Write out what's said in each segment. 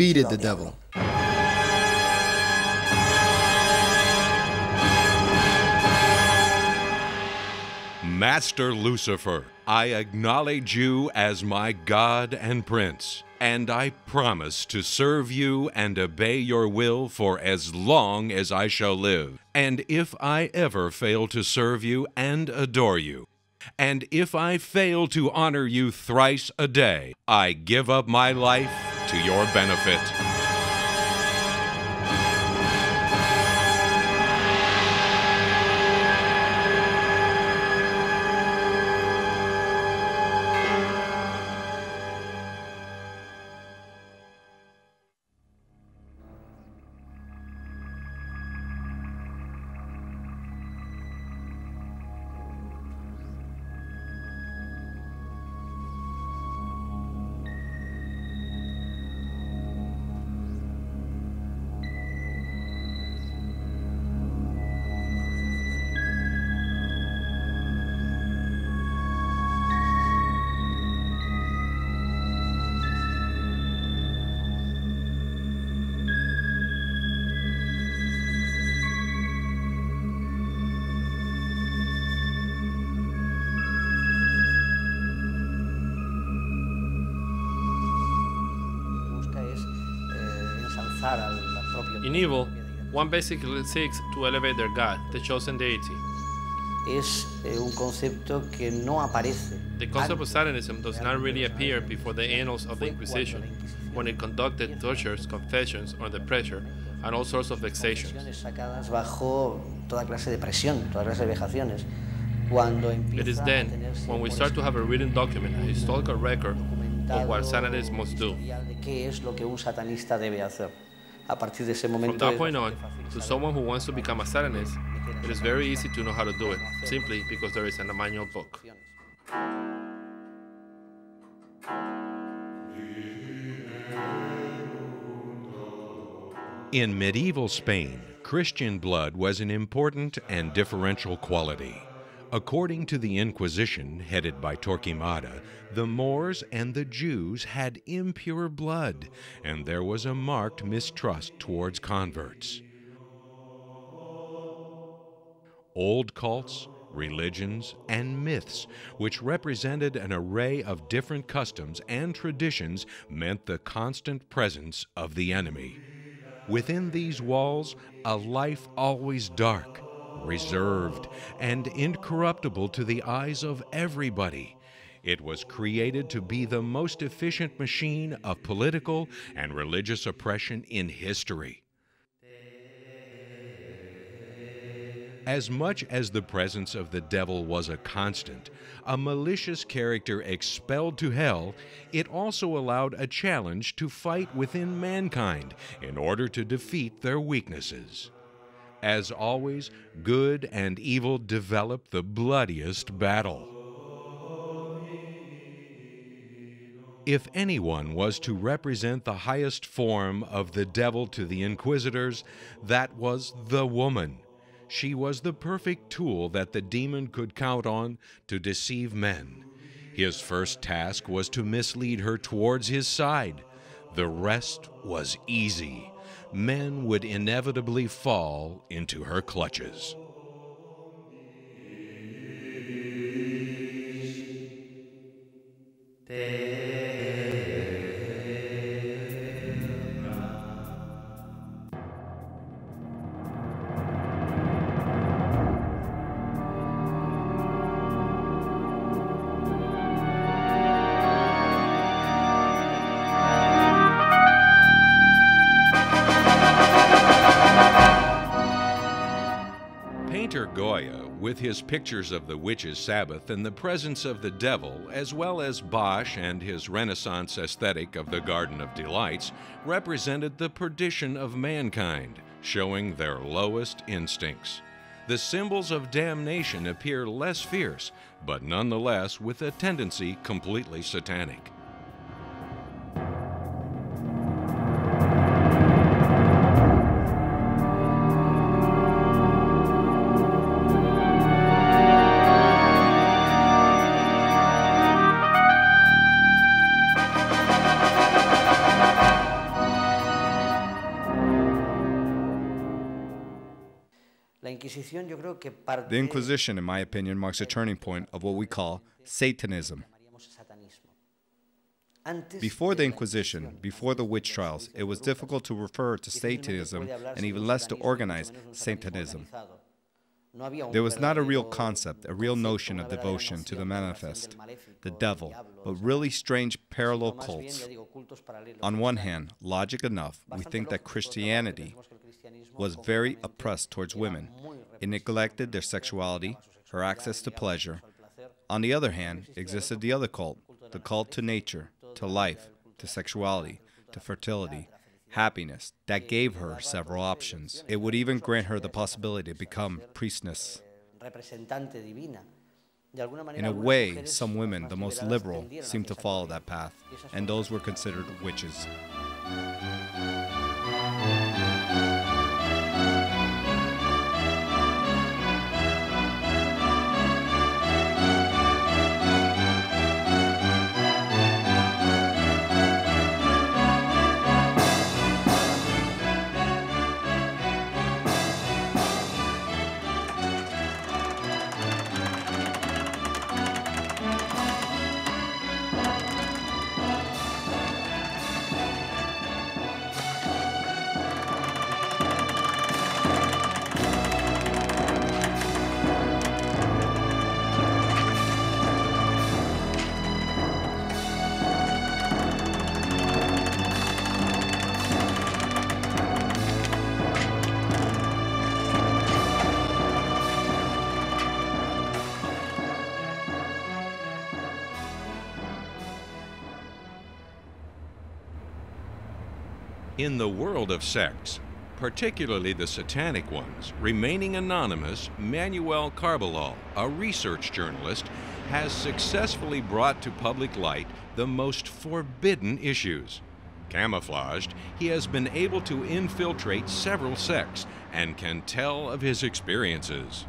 defeated the devil. Master Lucifer, I acknowledge you as my God and Prince, and I promise to serve you and obey your will for as long as I shall live. And if I ever fail to serve you and adore you, and if I fail to honor you thrice a day, I give up my life to your benefit. In evil, one basically seeks to elevate their God, the chosen deity. Es eh, un concepto que no aparece. The concept of Satanism does not really appear before the annals of the Inquisition, when it conducted tortures, confessions under pressure, and all sorts of vexations. sacadas bajo toda clase de presión, toda clase de vejaciones. Cuando It is then when we start to have a written document, a historical record of what Satanists must do. De qué es lo que un satanista debe hacer. A partir de ese From that point on, to someone who wants to become a Satanist, it is very easy to know how to do it, simply because there is a manual book. In medieval Spain, Christian blood was an important and differential quality. According to the Inquisition, headed by Torquemada, the Moors and the Jews had impure blood, and there was a marked mistrust towards converts. Old cults, religions, and myths, which represented an array of different customs and traditions, meant the constant presence of the enemy. Within these walls, a life always dark, reserved, and incorruptible to the eyes of everybody. It was created to be the most efficient machine of political and religious oppression in history. As much as the presence of the devil was a constant, a malicious character expelled to hell, it also allowed a challenge to fight within mankind in order to defeat their weaknesses. As always, good and evil developed the bloodiest battle. If anyone was to represent the highest form of the devil to the inquisitors, that was the woman. She was the perfect tool that the demon could count on to deceive men. His first task was to mislead her towards his side. The rest was easy. Men would inevitably fall into her clutches. Painter Goya, with his pictures of the witches' Sabbath and the presence of the devil, as well as Bosch and his Renaissance aesthetic of the Garden of Delights, represented the perdition of mankind, showing their lowest instincts. The symbols of damnation appear less fierce, but nonetheless with a tendency completely satanic. The Inquisition, in my opinion, marks a turning point of what we call Satanism. Before the Inquisition, before the witch trials, it was difficult to refer to Satanism and even less to organize Satanism. There was not a real concept, a real notion of devotion to the manifest, the devil, but really strange parallel cults. On one hand, logic enough, we think that Christianity was very oppressed towards women. It neglected their sexuality, her access to pleasure. On the other hand, existed the other cult, the cult to nature, to life, to sexuality, to fertility, happiness that gave her several options. It would even grant her the possibility to become priestess. In a way, some women, the most liberal, seemed to follow that path, and those were considered witches. In the world of sects, particularly the satanic ones, remaining anonymous, Manuel Carballal, a research journalist, has successfully brought to public light the most forbidden issues. Camouflaged, he has been able to infiltrate several sects and can tell of his experiences.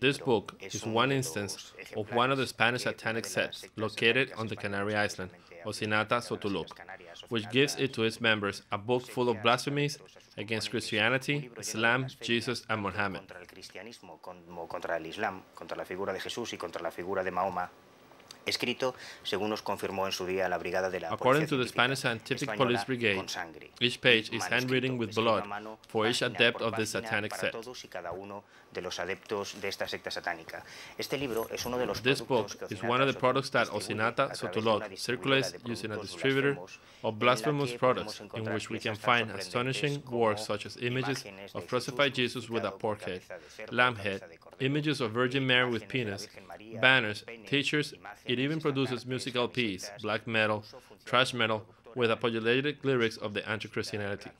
This book is one instance of one of the Spanish satanic sects located on the Canary Island, Osinata Sotuluc, which gives it to its members a book full of blasphemies against Christianity, Islam, Jesus, and Muhammad. Escrito, según nos confirmó en su día la brigada de la According to the Spanish Scientific Police Brigade, each page is handwritten with blood for each adept of this satanic sect. de los adeptos de esta secta satánica. Este libro es uno de los This book is one of the products that Osinata Sotolog circulates using a distributor of blasphemous products in which we can find astonishing works such as images of crucified Jesus with a pork head, lamb head, images of Virgin Mary with penis, banners, teachers. It even produces musical LPs, black metal, thrash metal, with apologetic lyrics of the anti-Christianity.